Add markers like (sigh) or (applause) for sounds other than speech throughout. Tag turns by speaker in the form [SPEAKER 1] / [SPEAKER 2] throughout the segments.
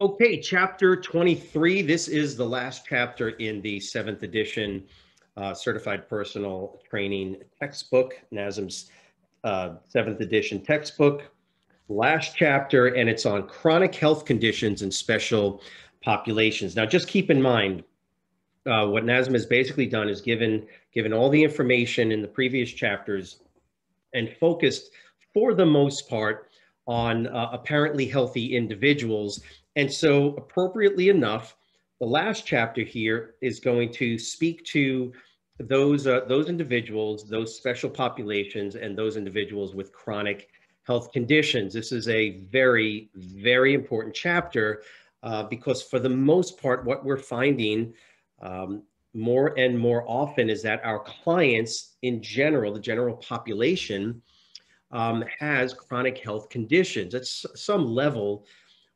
[SPEAKER 1] Okay, chapter 23. This is the last chapter in the seventh edition uh, Certified Personal Training textbook, NASM's uh, seventh edition textbook. Last chapter, and it's on chronic health conditions and special populations. Now, just keep in mind, uh, what NASM has basically done is given, given all the information in the previous chapters and focused, for the most part, on uh, apparently healthy individuals and so, appropriately enough, the last chapter here is going to speak to those uh, those individuals, those special populations, and those individuals with chronic health conditions. This is a very, very important chapter uh, because, for the most part, what we're finding um, more and more often is that our clients, in general, the general population, um, has chronic health conditions at some level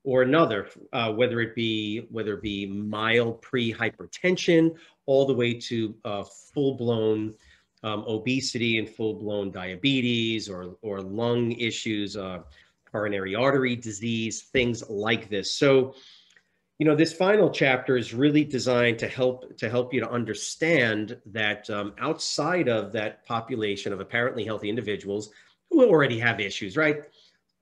[SPEAKER 1] or another, uh, whether it be whether it be mild pre-hypertension all the way to uh, full-blown um, obesity and full-blown diabetes or or lung issues, uh, coronary artery disease, things like this. So, you know, this final chapter is really designed to help to help you to understand that um, outside of that population of apparently healthy individuals who already have issues, right?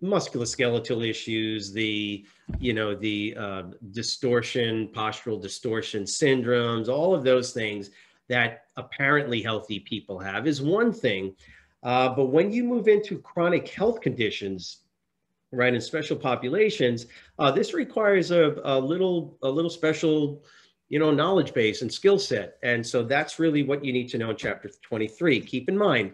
[SPEAKER 1] Musculoskeletal issues, the, you know, the uh, distortion, postural distortion syndromes, all of those things that apparently healthy people have is one thing. Uh, but when you move into chronic health conditions, right, in special populations, uh, this requires a, a little, a little special, you know, knowledge base and skill set. And so that's really what you need to know in chapter 23. Keep in mind,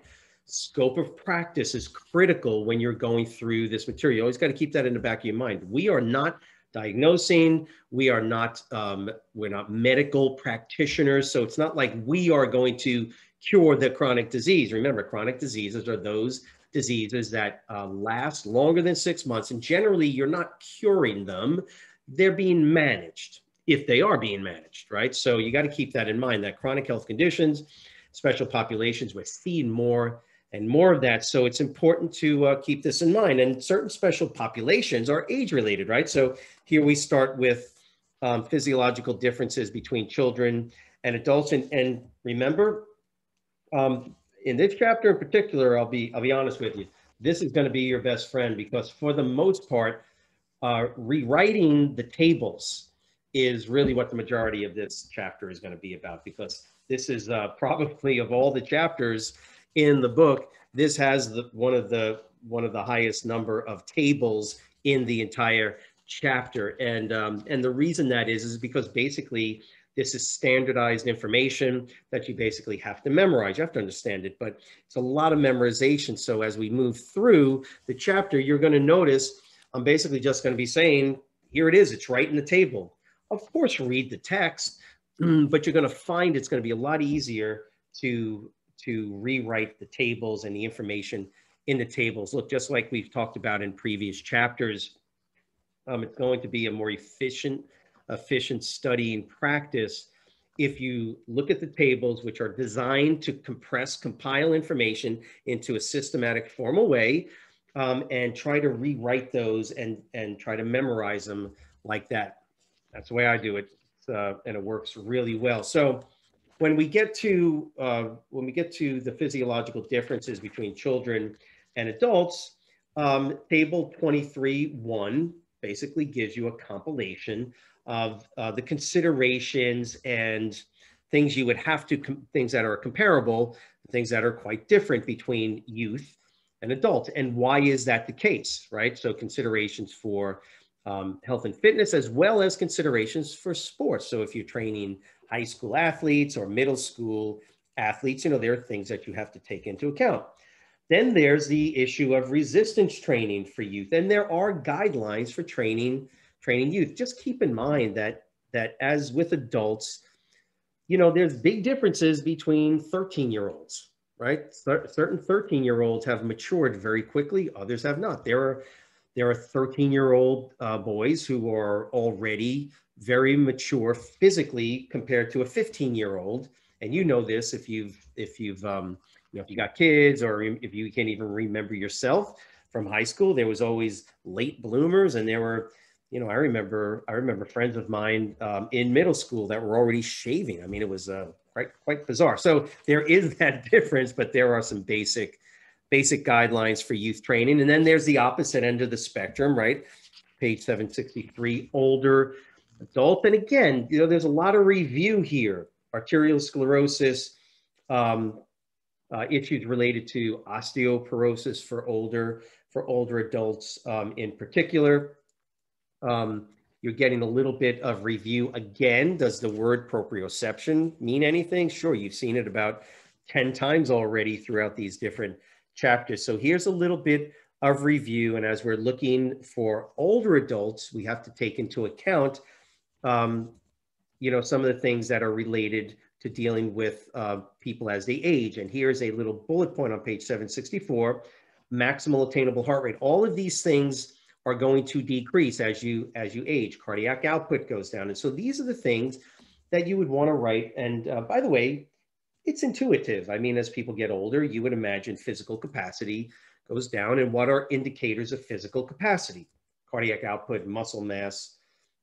[SPEAKER 1] scope of practice is critical when you're going through this material. You always got to keep that in the back of your mind. We are not diagnosing. We are not, um, we're not medical practitioners. So it's not like we are going to cure the chronic disease. Remember, chronic diseases are those diseases that uh, last longer than six months. And generally, you're not curing them. They're being managed if they are being managed, right? So you got to keep that in mind that chronic health conditions, special populations, we're seeing more and more of that. So it's important to uh, keep this in mind. And certain special populations are age related, right? So here we start with um, physiological differences between children and adults. And, and remember, um, in this chapter in particular, I'll be, I'll be honest with you, this is going to be your best friend because for the most part, uh, rewriting the tables is really what the majority of this chapter is going to be about because this is uh, probably of all the chapters in the book, this has the, one of the one of the highest number of tables in the entire chapter. And um, and the reason that is is because basically this is standardized information that you basically have to memorize. You have to understand it, but it's a lot of memorization. So as we move through the chapter, you're going to notice I'm basically just going to be saying, here it is. It's right in the table. Of course, read the text, (clears throat) but you're going to find it's going to be a lot easier to to rewrite the tables and the information in the tables. Look, just like we've talked about in previous chapters, um, it's going to be a more efficient, efficient study and practice if you look at the tables, which are designed to compress, compile information into a systematic, formal way, um, and try to rewrite those and, and try to memorize them like that. That's the way I do it, uh, and it works really well. So when we get to uh, when we get to the physiological differences between children and adults, um, table 23.1 basically gives you a compilation of uh, the considerations and things you would have to, things that are comparable, things that are quite different between youth and adult. And why is that the case, right? So considerations for um, health and fitness, as well as considerations for sports. So if you're training high school athletes or middle school athletes, you know, there are things that you have to take into account. Then there's the issue of resistance training for youth. And there are guidelines for training, training youth. Just keep in mind that, that as with adults, you know, there's big differences between 13 year olds, right? certain 13 year olds have matured very quickly. Others have not. There are, there are 13 year old uh, boys who are already very mature physically compared to a 15 year old. And you know this if you've, if you've, um, you know, if you got kids or if you can't even remember yourself from high school, there was always late bloomers and there were, you know, I remember, I remember friends of mine um, in middle school that were already shaving. I mean, it was uh, quite, quite bizarre. So there is (laughs) that difference, but there are some basic, basic guidelines for youth training. And then there's the opposite end of the spectrum, right? Page 763, older adult. And again, you know, there's a lot of review here. Arterial sclerosis, um, uh, issues related to osteoporosis for older, for older adults um, in particular. Um, you're getting a little bit of review. Again, does the word proprioception mean anything? Sure, you've seen it about 10 times already throughout these different chapters. So here's a little bit of review. And as we're looking for older adults, we have to take into account, um, you know, some of the things that are related to dealing with uh, people as they age. And here's a little bullet point on page 764, maximal attainable heart rate. All of these things are going to decrease as you as you age. Cardiac output goes down, and so these are the things that you would want to write. And uh, by the way, it's intuitive. I mean, as people get older, you would imagine physical capacity goes down. And what are indicators of physical capacity? Cardiac output, muscle mass,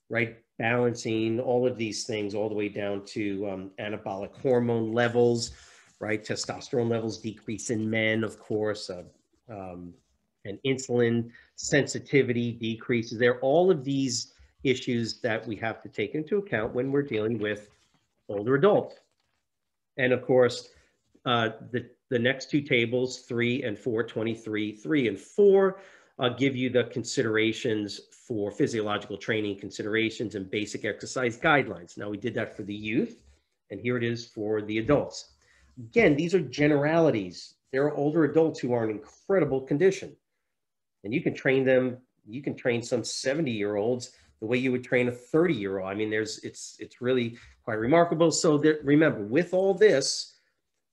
[SPEAKER 1] right? Balancing, all of these things, all the way down to um, anabolic hormone levels, right? Testosterone levels decrease in men, of course. Uh, um, and insulin sensitivity decreases there. Are all of these issues that we have to take into account when we're dealing with older adults. And of course, uh, the, the next two tables, three and four, 23, three and four, uh, give you the considerations for physiological training considerations and basic exercise guidelines. Now we did that for the youth, and here it is for the adults. Again, these are generalities. There are older adults who are in incredible condition and you can train them you can train some 70 year olds the way you would train a 30 year old i mean there's it's it's really quite remarkable. So that remember with all this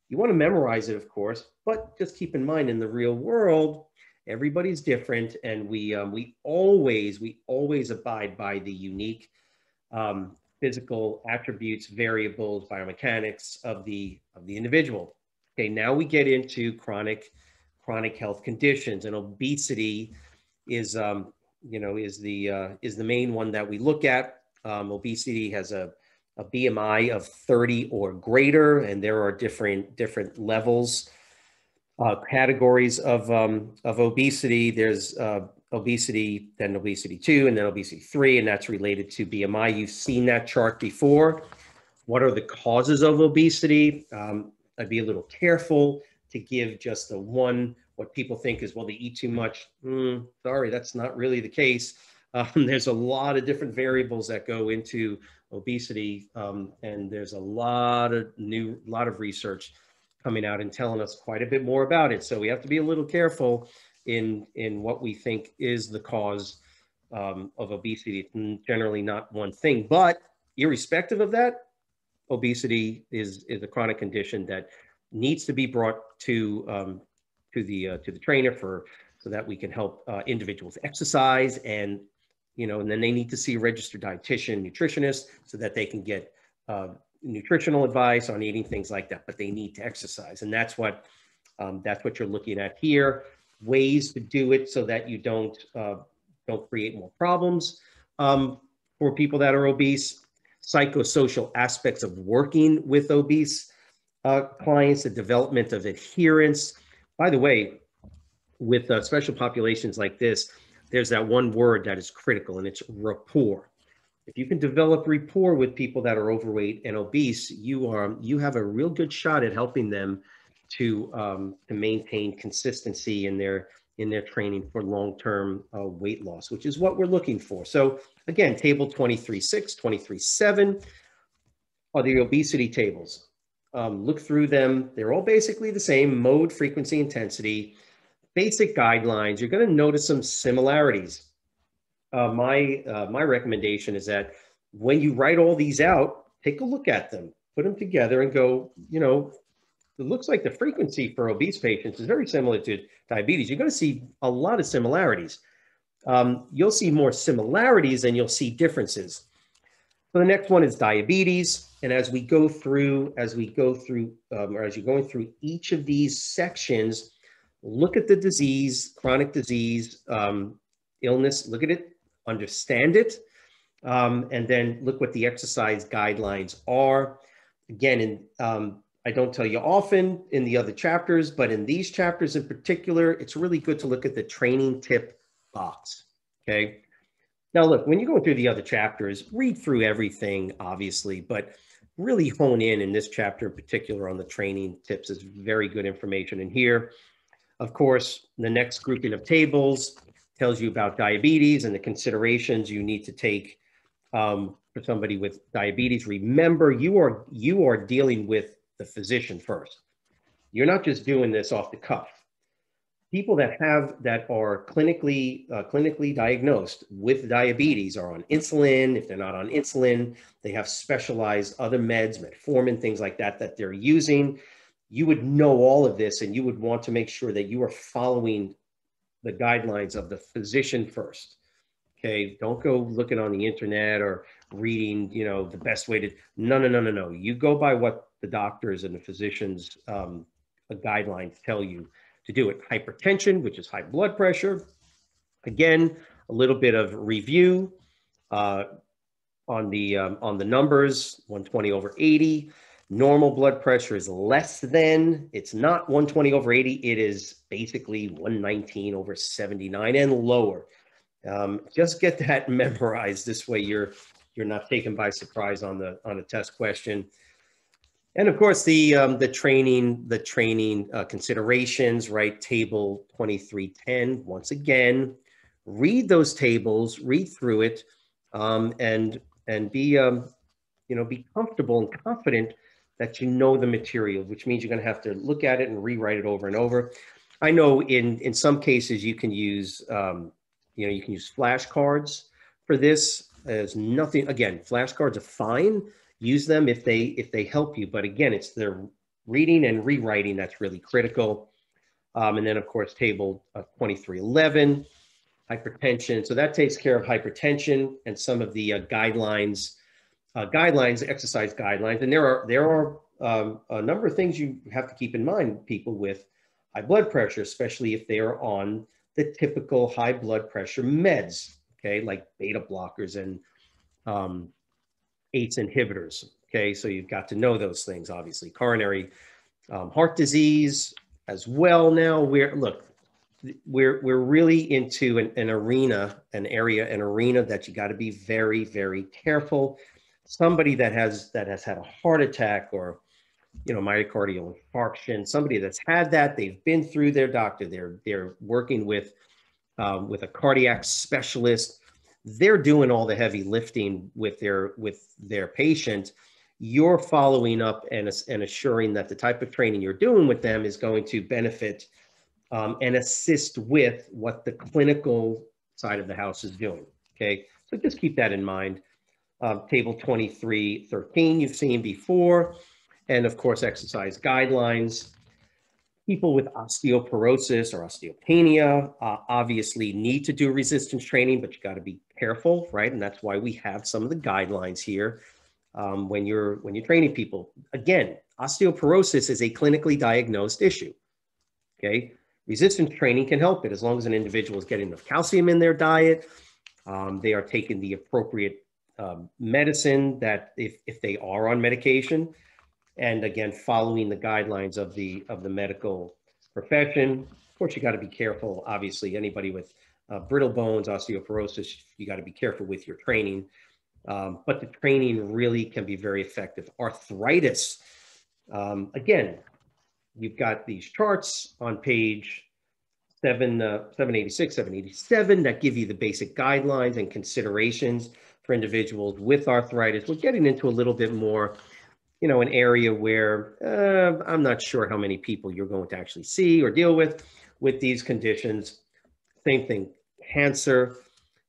[SPEAKER 1] you want to memorize it of course but just keep in mind in the real world everybody's different and we um, we always we always abide by the unique um, physical attributes variables biomechanics of the of the individual. Okay now we get into chronic chronic health conditions and obesity is um, you know is the uh, is the main one that we look at. Um, obesity has a, a bmi of 30 or greater and there are different different levels uh, categories of um, of obesity. There's uh, obesity then obesity 2 and then obesity 3 and that's related to bmi you've seen that chart before. What are the causes of obesity? Um, i'd be a little careful to give just the one, what people think is, well, they eat too much. Mm, sorry, that's not really the case. (laughs) Um, there's a lot of different variables that go into obesity, um, and there's a lot of new, lot of research coming out and telling us quite a bit more about it. So we have to be a little careful in in what we think is the cause um, of obesity. It's generally not one thing, but irrespective of that, obesity is is a chronic condition that needs to be brought to um, to the uh, to the trainer for so that we can help uh, individuals exercise and you know and then they need to see a registered dietitian nutritionist so that they can get uh, nutritional advice on eating things like that but they need to exercise and that's what um, that's what you're looking at here ways to do it so that you don't uh, don't create more problems um, for people that are obese psychosocial aspects of working with obese uh, clients, the development of adherence. By the way, with uh, special populations like this, there's that one word that is critical, and it's rapport. If you can develop rapport with people that are overweight and obese, you are you have a real good shot at helping them to um, to maintain consistency in their in their training for long-term uh, weight loss, which is what we're looking for. So again, table twenty-three 23.6, 23.7 are the obesity tables um, look through them. They're all basically the same mode, frequency, intensity, basic guidelines. You're going to notice some similarities. Uh, my, uh, my recommendation is that when you write all these out, take a look at them, put them together and go, you know, it looks like the frequency for obese patients is very similar to diabetes. You're going to see a lot of similarities. Um, you'll see more similarities than you'll see differences. So the next one is diabetes. And as we go through, as we go through, um, or as you're going through each of these sections, look at the disease, chronic disease, um, illness, look at it understand it. Um, and then look what the exercise guidelines are. Again, in, um, I don't tell you often in the other chapters, but in these chapters in particular, it's really good to look at the training tip box, okay? Now look, when you're going through the other chapters, read through everything, obviously, but really hone in in this chapter in particular on the training tips is very good information. And here, of course, the next grouping of tables tells you about diabetes and the considerations you need to take um, for somebody with diabetes. Remember, you are you are dealing with the physician first. You're not just doing this off the cuff. People that have that are clinically uh, clinically diagnosed with diabetes are on insulin. If they're not on insulin, they have specialized other meds, metformin, things like that that they're using. You would know all of this, and you would want to make sure that you are following the guidelines of the physician first. Okay, don't go looking on the internet or reading, you know, the best way to. No, no, no, no, no. You go by what the doctors and the physicians' um, guidelines tell you to do it. Hypertension, which is high blood pressure. Again, a little bit of review uh, on the um, on the numbers. 120 over 80. Normal blood pressure is less than, it's not 120 over 80, it is basically 119 over 79 and lower. Um, just get that (laughs) memorized. This way you're you're not taken by surprise on the on a test question. And of course, the um, the training the training uh, considerations, right? Table 2310. Once again, read those tables, read through it, um, and and be um, you know be comfortable and confident that you know the material, which means you're going to have to look at it and rewrite it over and over. I know in in some cases you can use um, you know you can use flashcards for this. There's nothing again. Flashcards are fine. Use them if they if they help you. But again, it's the reading and rewriting that's really critical. Um, and then of course table uh, 2311 hypertension. So that takes care of hypertension and some of the uh, guidelines uh, guidelines, exercise guidelines, and there are there are um, a number of things you have to keep in mind. People with high blood pressure, especially if they are on the typical high blood pressure meds, okay, like beta blockers and um, ACE inhibitors. Okay, so you've got to know those things. Obviously, coronary um, heart disease as well. Now we're look, we're we're really into an, an arena, an area, an arena that you got to be very very careful somebody that has that has had a heart attack or you know myocardial infarction somebody that's had that they've been through their doctor they're they're working with um, with a cardiac specialist they're doing all the heavy lifting with their with their patient you're following up and, and assuring that the type of training you're doing with them is going to benefit um, and assist with what the clinical side of the house is doing okay so just keep that in mind uh, table 2313 you've seen before, and of course exercise guidelines. People with osteoporosis or osteopenia uh, obviously need to do resistance training, but you got to be careful, right? And that's why we have some of the guidelines here um, when you're when you're training people. Again, osteoporosis is a clinically diagnosed issue. Okay, resistance training can help it as long as an individual is getting enough calcium in their diet. Um, they are taking the appropriate um, medicine that if, if they are on medication, and again, following the guidelines of the, of the medical profession. Of course, you got to be careful. Obviously, anybody with uh, brittle bones, osteoporosis, you got to be careful with your training. Um, but the training really can be very effective. Arthritis, um, again, you've got these charts on page seven, uh, 786, 787 that give you the basic guidelines and considerations for individuals with arthritis. We're getting into a little bit more, you know, an area where uh, I'm not sure how many people you're going to actually see or deal with with these conditions. Same thing, cancer,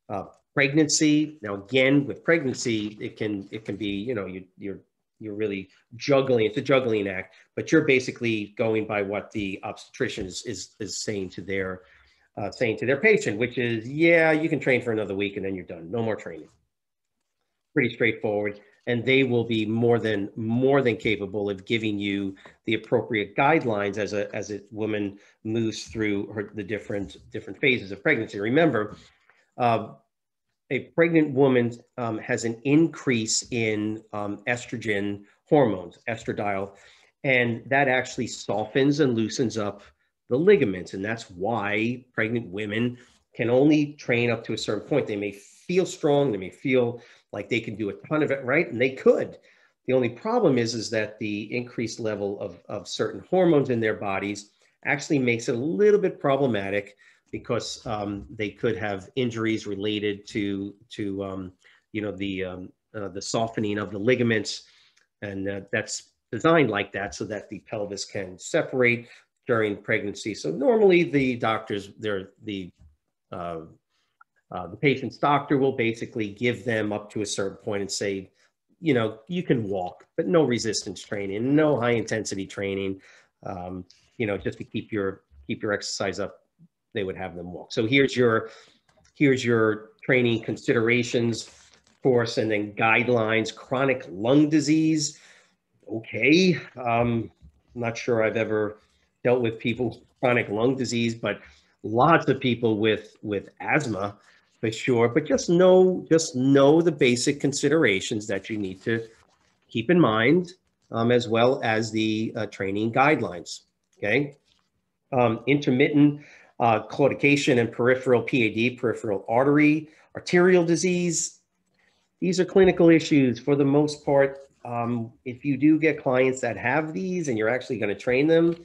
[SPEAKER 1] uh, pregnancy. Now, again, with pregnancy, it can it can be, you know, you, you're you're really juggling. It's a juggling act, but you're basically going by what the obstetrician is is, is saying to their uh, saying to their patient, which is, yeah, you can train for another week and then you're done. No more training pretty straightforward and they will be more than more than capable of giving you the appropriate guidelines as a as a woman moves through her the different different phases of pregnancy remember uh, a pregnant woman um, has an increase in um, estrogen hormones, estradiol, and that actually softens and loosens up the ligaments. And that's why pregnant women can only train up to a certain point. They may feel strong, they may feel like they can do a ton of it, right? And they could. The only problem is, is that the increased level of, of certain hormones in their bodies actually makes it a little bit problematic because um, they could have injuries related to to um, you know the um, uh, the softening of the ligaments, and uh, that's designed like that so that the pelvis can separate during pregnancy. So normally the doctors, they're the uh, uh, the patient's doctor will basically give them up to a certain point and say, you know, you can walk, but no resistance training, no high intensity training, um, you know, just to keep your keep your exercise up they would have them walk. So here's your, here's your training considerations course and then guidelines, chronic lung disease. Okay, um, I'm not sure I've ever dealt with people with chronic lung disease, but lots of people with, with asthma for sure. But just know, just know the basic considerations that you need to keep in mind, um, as well as the uh, training guidelines. Okay, um, intermittent uh, claudication and peripheral PAD, peripheral artery, arterial disease. These are clinical issues for the most part. Um, if you do get clients that have these and you're actually going to train them,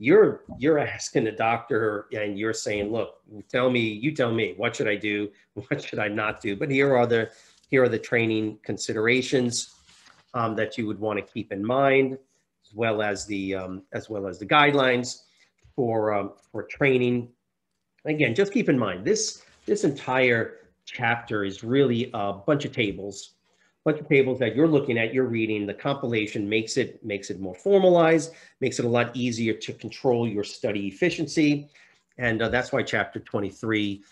[SPEAKER 1] you're you're asking the doctor and you're saying, look, tell me, you tell me, what should I do? (laughs) What should I not do? But here are the here are the training considerations um, that you would want to keep in mind, as well as the um, as well as the guidelines for um, for training. Again, just keep in mind this this entire chapter is really a bunch of tables, bunch of tables that you're looking at, you're reading. The compilation makes it makes it more formalized, makes it a lot easier to control your study efficiency, and uh, that's why chapter 23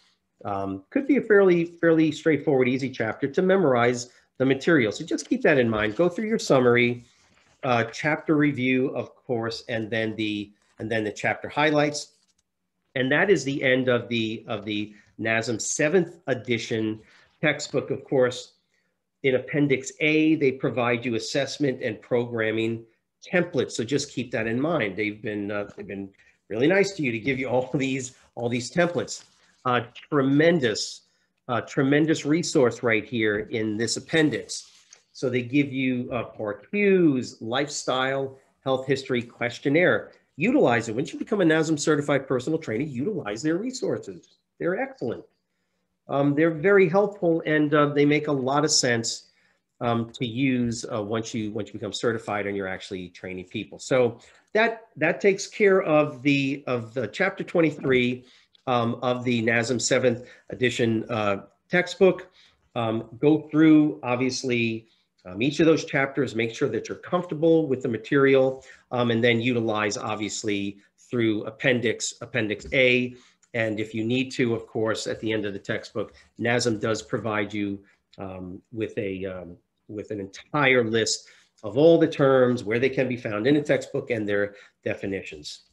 [SPEAKER 1] um, could be a fairly fairly straightforward, easy chapter to memorize the material. So just keep that in mind. Go through your summary, uh, chapter review, of course, and then the and then the chapter highlights. And that is the end of the, of the NASM seventh edition textbook. Of course, in Appendix A, they provide you assessment and programming templates. So just keep that in mind. They've been, uh, they've been really nice to you to give you all (laughs) these, all these templates. Uh, tremendous, uh, tremendous resource right here in this appendix. So they give you uh, PAR-Q's, lifestyle, health history questionnaire utilize it. Once you become a NASM certified personal trainer, utilize their resources. They're excellent. Um, they're very helpful and uh, they make a lot of sense um, to use uh, once you once you become certified and you're actually training people. So that that takes care of the of the chapter 23 um, of the NASM seventh edition uh, textbook. Um, go through obviously um, each of those chapters, make sure that you're comfortable with the material um, and then utilize obviously through appendix, appendix A. And if you need to, of course, at the end of the textbook, NASM does provide you um, with a um, with an entire list of all the terms, where they can be found in a textbook and their definitions.